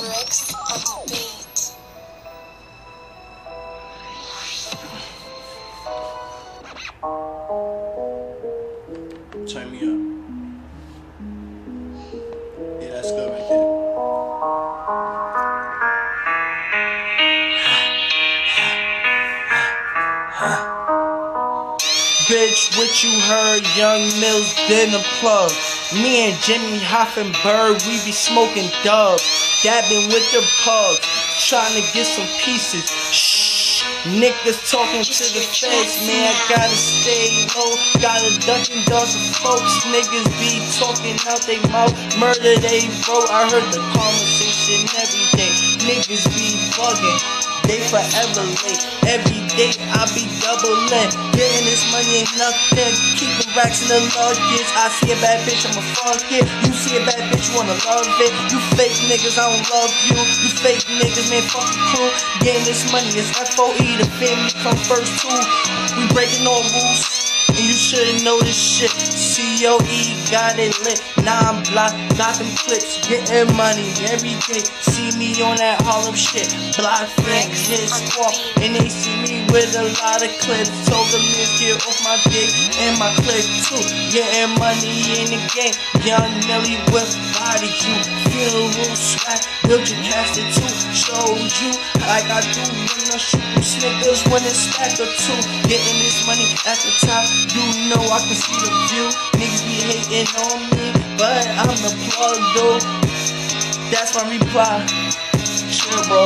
Bricks on the. Bitch, what you heard, Young Mills been a plug. Me and Jimmy Hoffenberg, we be smoking dubs, dabbing with the pugs, trying to get some pieces. Shh, niggas talking to the feds, man, I gotta stay low. Gotta duck and the folks, niggas be talking out they mouth, murder they wrote. I heard the conversation every day, niggas be bugging. They forever late. Every day I be doubling. Getting this money ain't nothing. Keeping racks in the luggage. I see a bad bitch, I'ma fuck it. You see a bad bitch, you wanna love it. You fake niggas, I don't love you. You fake niggas, man, fuck the crew. Getting this money is FOE. The family come first too. We breaking all rules. And you shouldn't know this shit. COE got it lit. Nah, I'm block, got them clips. Getting money every day. See me on that Harlem shit. Block flank, hit squawk. And they see me with a lot of clips. Told them to get off my dick and my clip too. Getting money in the game. Young Nelly with body you. Real swag. Build your casket too. Show you like I do when I shoot them snickers when it's stack or two. Getting this money at the top. You know I can see the view. Niggas be hating on me, but I'm the plug, dude. That's my reply. Chill, bro.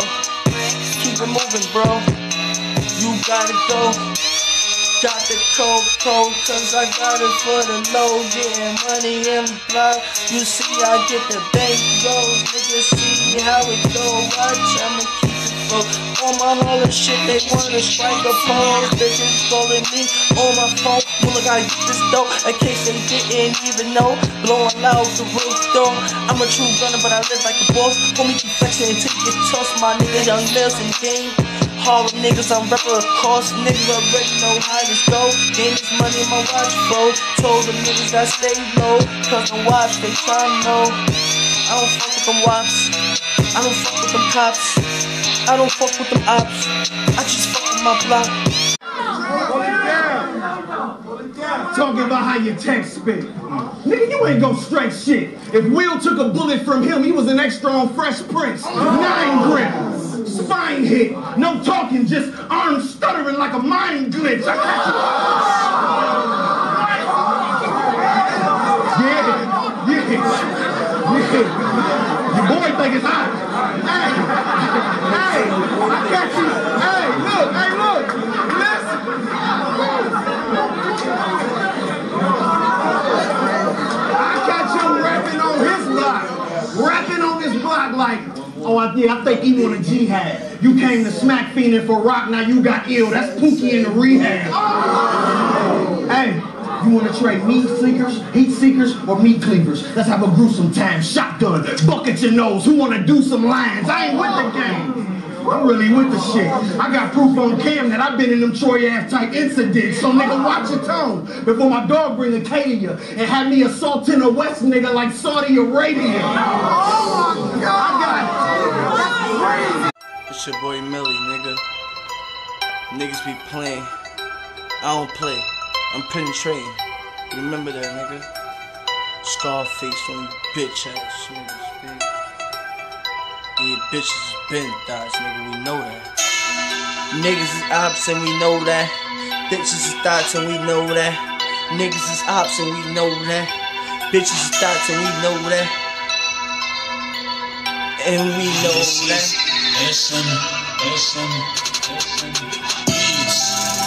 Keep it moving, bro. You gotta go. Got the cold, cold, cause I got it for the low. Getting money in the block. You see, I get the bank rolls. Niggas see how it go. Watch, I'ma keep it full. On my Harlem shit, they wanna strike a pose. Bitches calling me on my phone. You look, I get this dope in case they didn't even know. Blowing loud the roof door. I'm a true gunner, but I live like a boss. Homie, keep flexing until you get tossed. My nigga, young the game. Harlem niggas, I'm rapper of course. Niggas already know how this go. Gain this money in my watch, bro. Told them niggas I stay low. Cause the watch, they tryna know. I don't fuck with them wops. I don't fuck with them cops. I don't fuck with them ops. I just fuck with my block. Talking about how your text spit. Nigga, you ain't go straight shit. If Will took a bullet from him, he was an extra on Fresh Prince. Nine grip. Spine hit. No talking, just arms stuttering like a mind glitch. I got you. Yeah, yeah, yeah. Your boy think it's hot. Hey, hey, I got you. Oh, I, yeah, I think he want a jihad. You came to smack fiending for rock, now you got ill. That's Pookie in the rehab. Hey, you want to trade meat seekers, heat seekers, or meat cleavers? Let's have a gruesome time. Shotgun, bucket your nose. Who want to do some lines? I ain't with the game. I'm really with the shit. I got proof on cam that I've been in them Troy ass type incidents. So nigga, watch your tone before my dog bring a K to you and have me assaulting a West nigga like Saudi Arabia. Oh my god! It. It's your boy Millie, nigga. Niggas be playing. I don't play. I'm penetrating. Remember that, nigga. Scarface on bitch ass niggas, bitch. Your bitches is been thoughts, nigga. We know that. Niggas is ops and we know that. Bitches is thoughts and we know that. Niggas is ops and we know that. Bitches is thoughts and we know that. And we know that.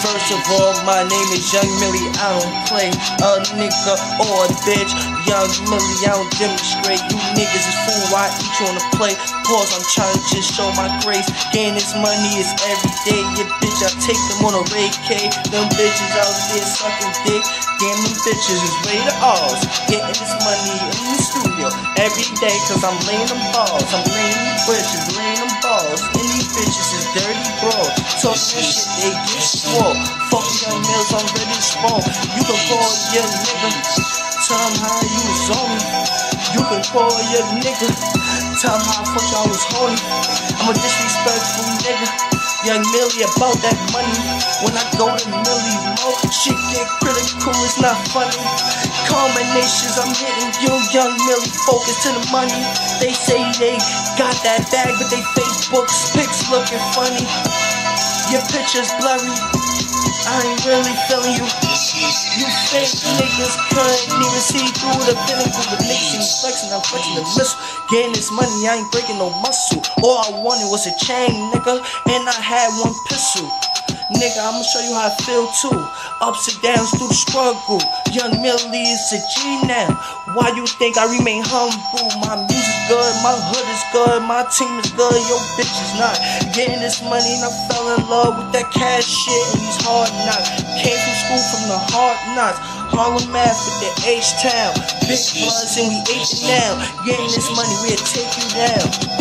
First of all, my name is Young Millie. I don't play a nigga or a bitch. Young Millie, I don't demonstrate. You niggas is fool. Why you wanna play? Pause, I'm trying to just show my grace. Gain this money is every day. Yeah, bitch, I take them on a vacay. Them bitches out there sucking dick. Damn, them bitches is way to ours. Getting this money in the studio every day. Cause I'm laying them balls. I'm laying these bitches, laying them balls. And these bitches is dirty bros. Talk that shit, they get swole. Fuck young males, I'm ready to spawn. You can call your nigga. Tell him how you was on me. You can call your nigga. Tell him how fuck I was horny. I'm a disrespectful nigga. Young Millie about that money. When I go to Millie Mo, shit get critical, it's not funny. Combinations, I'm hitting you, young Millie, focus to the money. They say they got that bag, but they Facebook pics looking funny. Your picture's blurry. I ain't really feeling you. You fake niggas couldn't even see through the feeling through the niggas flexing, I'm flexing the missile. Getting this money, I ain't breaking no muscle. All I wanted was a chain, nigga, and I had one pistol. Nigga, I'ma show you how I feel too. Ups and downs through struggle. Young Millie is a G now. Why you think I remain humble? My music's good, my hood is good, my team is good, your bitch is not. Getting this money and I fell in love with that cash shit and these hard knocks. Came from school from the hard knocks. Harlem Math with the H-Town. Big bloods and we it now. Getting this money, we'll take you down.